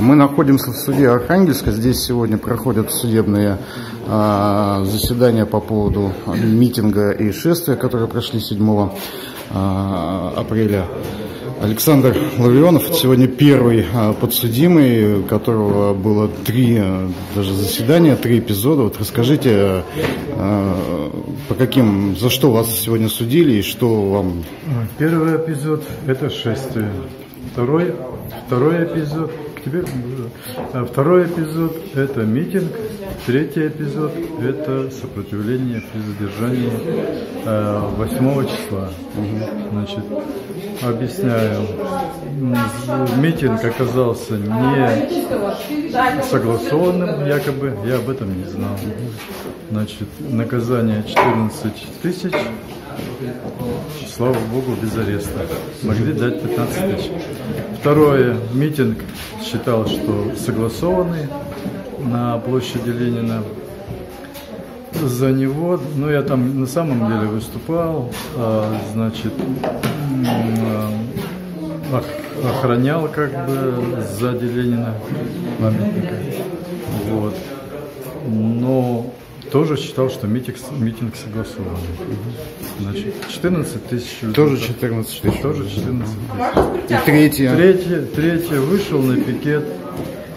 Мы находимся в суде Архангельска. Здесь сегодня проходят судебные э, заседания по поводу митинга и шествия, которые прошли 7 э, апреля. Александр Ларионов сегодня первый э, подсудимый, у которого было три даже заседания, три эпизода. Вот расскажите, по каким, за что вас сегодня судили и что вам... Первый эпизод – это шествие. Второй, второй эпизод Теперь а второй эпизод – это митинг. Третий эпизод – это сопротивление при задержании 8 числа. Значит, объясняю. Митинг оказался не согласованным, якобы. Я об этом не знал. Значит, наказание 14 тысяч слава богу, без ареста. Могли дать 15 тысяч. Второе, митинг считал, что согласованный на площади Ленина. За него, ну я там на самом деле выступал, а, значит, охранял как бы сзади Ленина памятника. Вот. Но тоже считал, что митинг, митинг согласованный. Значит, 14 тысяч. Тоже 14 тысяч. Тоже 14 тысяч. И третье? Третье, третье вышел на пикет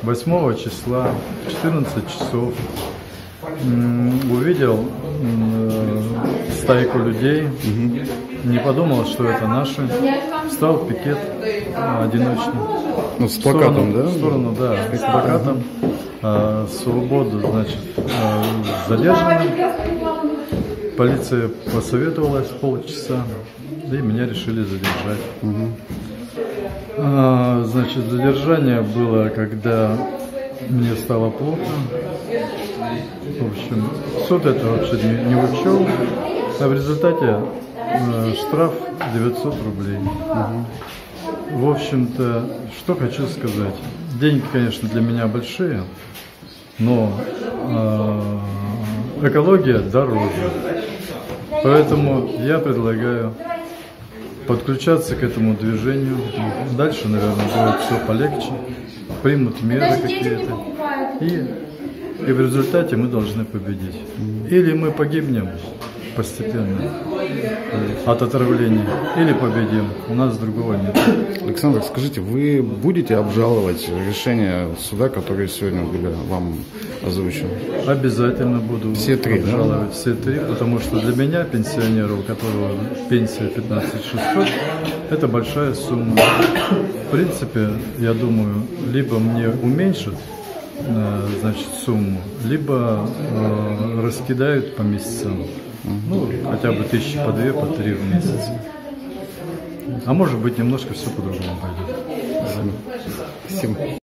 8 числа, 14 часов. Увидел стайку людей, не подумал, что это наши. Встал в пикет одиночный. Ну, с плакатом, в сторону, да? В сторону, да, с плакатом э, свободу, значит, э, задержанным. Полиция посоветовалась полчаса, и меня решили задержать. Угу. А, значит, задержание было, когда мне стало плохо. В общем, суд это вообще не, не учел. А в результате э, штраф 900 рублей. Угу. В общем-то, что хочу сказать. Деньги, конечно, для меня большие, но э, экология дороже. Поэтому я предлагаю подключаться к этому движению. Дальше, наверное, будет все полегче, примут меры какие-то. И, и в результате мы должны победить. Или мы погибнем постепенно от отравления, или победим. У нас другого нет. Александр, скажите, вы будете обжаловать решение суда, которое сегодня были вам озвучено? Обязательно буду все три, обжаловать да? все три, потому что для меня, пенсионера, у которого пенсия 15 600, это большая сумма. В принципе, я думаю, либо мне уменьшат значит, сумму, либо э, раскидают по месяцам. Ну, хотя бы тысячи по две, по три в месяц. А может быть, немножко все по-другому пойдет. Спасибо.